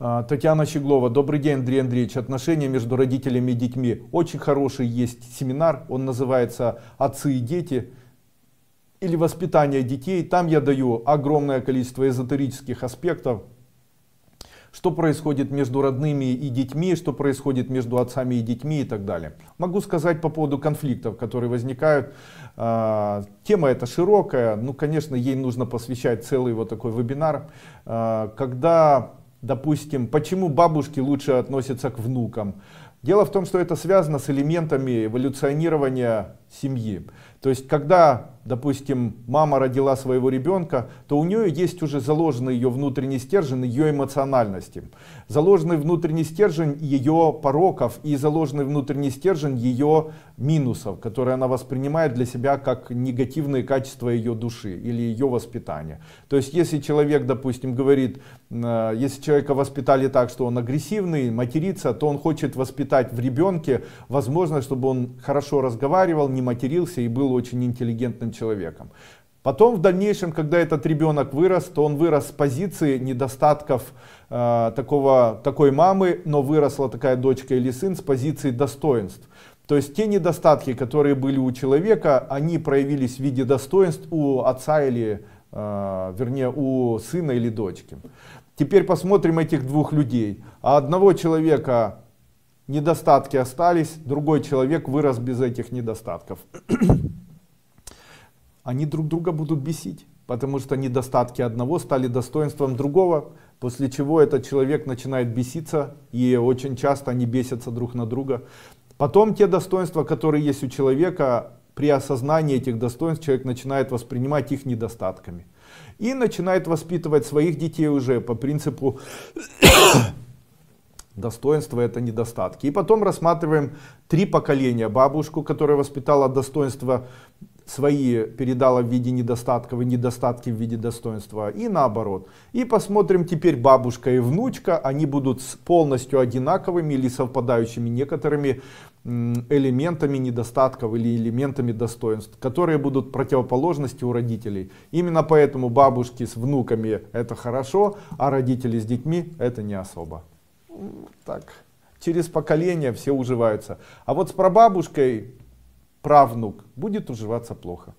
А, Татьяна Щеглова. Добрый день, Андрей Андреевич. Отношения между родителями и детьми. Очень хороший есть семинар. Он называется «Отцы и дети» или «Воспитание детей». Там я даю огромное количество эзотерических аспектов. Что происходит между родными и детьми, что происходит между отцами и детьми и так далее. Могу сказать по поводу конфликтов, которые возникают. А, тема эта широкая. Ну, конечно, ей нужно посвящать целый вот такой вебинар. А, когда допустим, почему бабушки лучше относятся к внукам. Дело в том, что это связано с элементами эволюционирования семьи. То есть, когда, допустим, мама родила своего ребенка, то у нее есть уже заложенный ее внутренний стержень, ее эмоциональности. Заложенный внутренний стержень ее пороков и заложенный внутренний стержень ее минусов, которые она воспринимает для себя как негативные качества ее души или ее воспитания. То есть, если человек, допустим, говорит, э, если человека воспитали так, что он агрессивный, матерится, то он хочет воспитать в ребенке возможность, чтобы он хорошо разговаривал, не матерился и был очень интеллигентным человеком. Потом в дальнейшем, когда этот ребенок вырос, то он вырос с позиции недостатков э, такого, такой мамы, но выросла такая дочка или сын с позиции достоинств. То есть те недостатки, которые были у человека, они проявились в виде достоинств у отца или, э, вернее, у сына или дочки. Теперь посмотрим этих двух людей. А одного человека недостатки остались, другой человек вырос без этих недостатков. Они друг друга будут бесить, потому что недостатки одного стали достоинством другого, после чего этот человек начинает беситься, и очень часто они бесятся друг на друга. Потом те достоинства, которые есть у человека, при осознании этих достоинств человек начинает воспринимать их недостатками. И начинает воспитывать своих детей уже по принципу Достоинство это недостатки. И потом рассматриваем три поколения. Бабушку, которая воспитала достоинства свои, передала в виде недостатков и недостатки в виде достоинства. И наоборот. И посмотрим теперь бабушка и внучка. Они будут полностью одинаковыми или совпадающими некоторыми элементами недостатков или элементами достоинств, которые будут противоположности у родителей. Именно поэтому бабушки с внуками это хорошо, а родители с детьми это не особо так, через поколение все уживаются. А вот с прабабушкой правнук будет уживаться плохо.